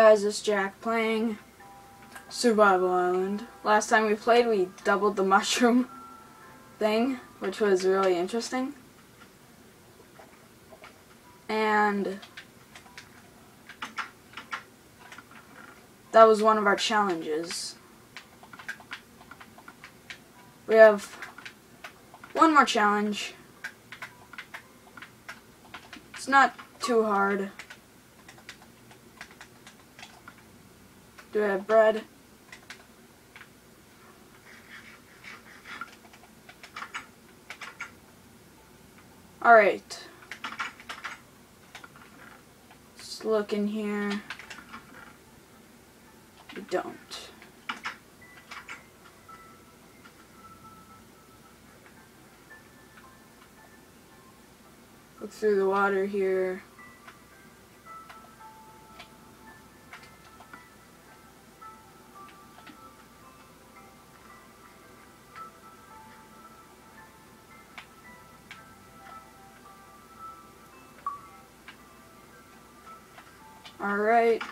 guys, it's Jak playing Survival Island. Last time we played we doubled the mushroom thing, which was really interesting. And that was one of our challenges. We have one more challenge. It's not too hard. Do I have bread? Alright. Let's look in here. We don't. Look through the water here. Alright.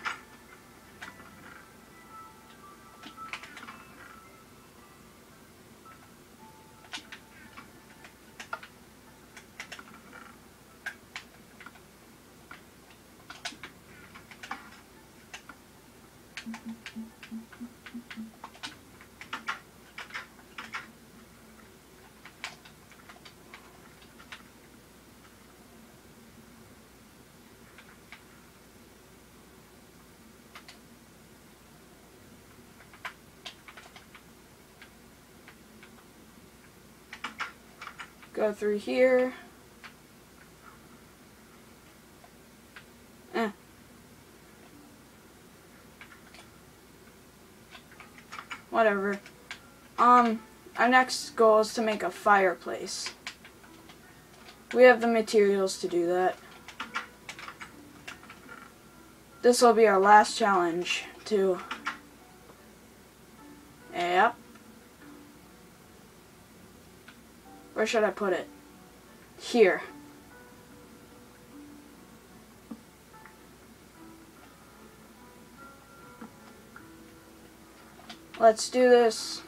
Go through here. Eh. Whatever. Um, our next goal is to make a fireplace. We have the materials to do that. This will be our last challenge, too. Yep. Where should I put it? Here. Let's do this.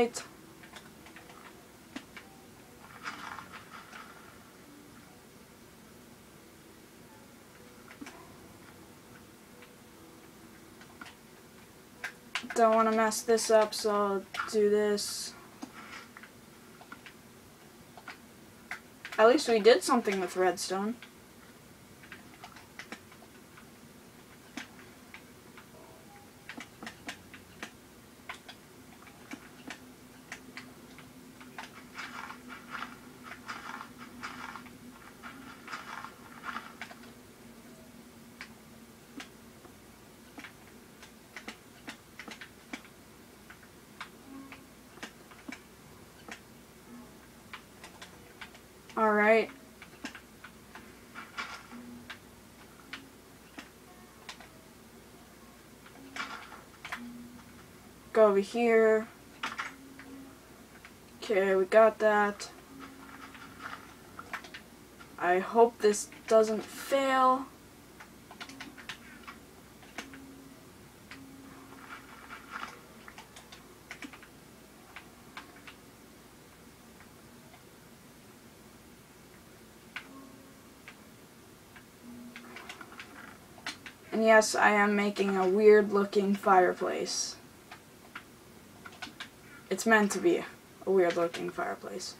Alright. Don't want to mess this up, so I'll do this. At least we did something with redstone. Alright. Go over here. Okay, we got that. I hope this doesn't fail. And yes, I am making a weird looking fireplace. It's meant to be a weird looking fireplace.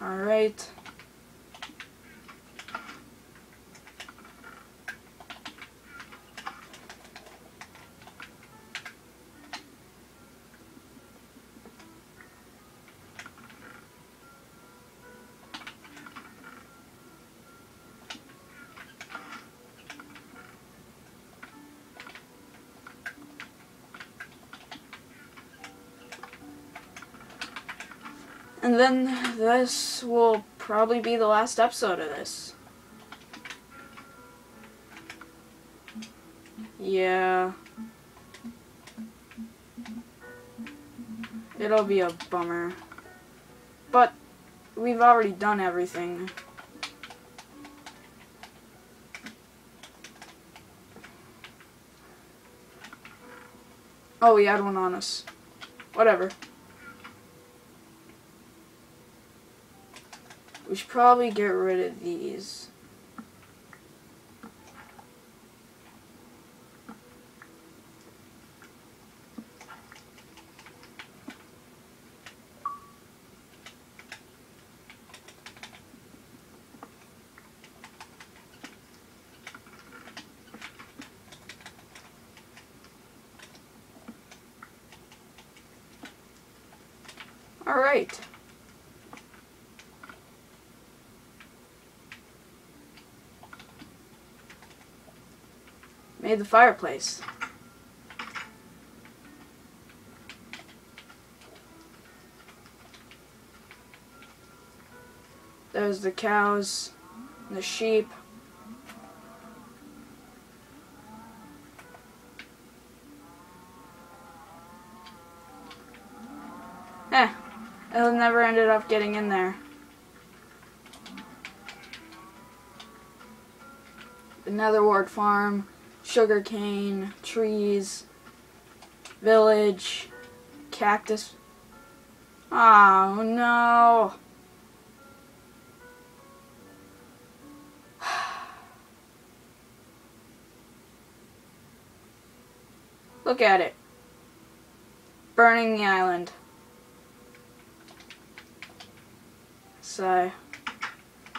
Alright. And then this will probably be the last episode of this. Yeah. It'll be a bummer. But we've already done everything. Oh, we had one on us. Whatever. We should probably get rid of these. All right. Made the fireplace. There's the cows, the sheep. Eh, it never ended up getting in there. The nether wart farm, sugar cane, trees, village, cactus. Oh no. Look at it. Burning the island. So,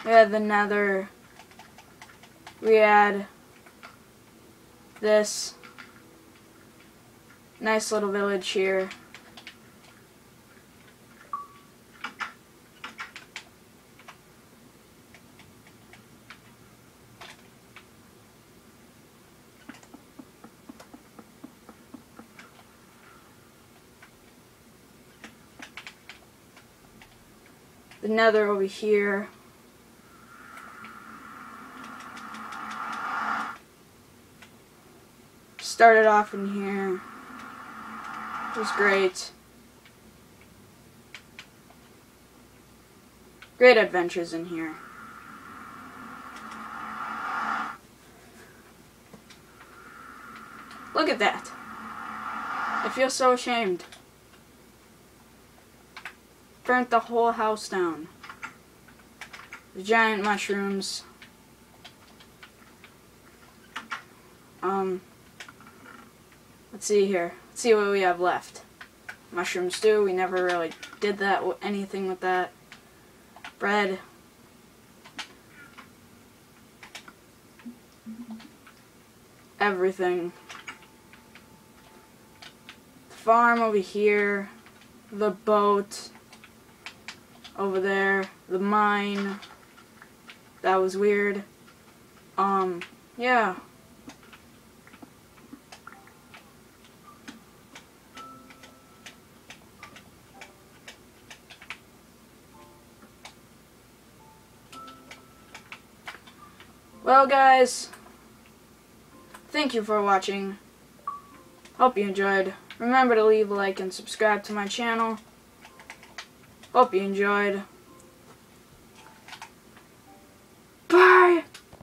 we had the nether. We had this nice little village here. the nether over here. Started off in here. It was great. Great adventures in here. Look at that. I feel so ashamed burnt the whole house down. The giant mushrooms. Um, let's see here. Let's see what we have left. Mushroom stew. We never really did that anything with that. Bread. Everything. The farm over here. The boat over there, the mine. That was weird. Um, yeah. Well, guys, thank you for watching. Hope you enjoyed. Remember to leave a like and subscribe to my channel. Hope you enjoyed.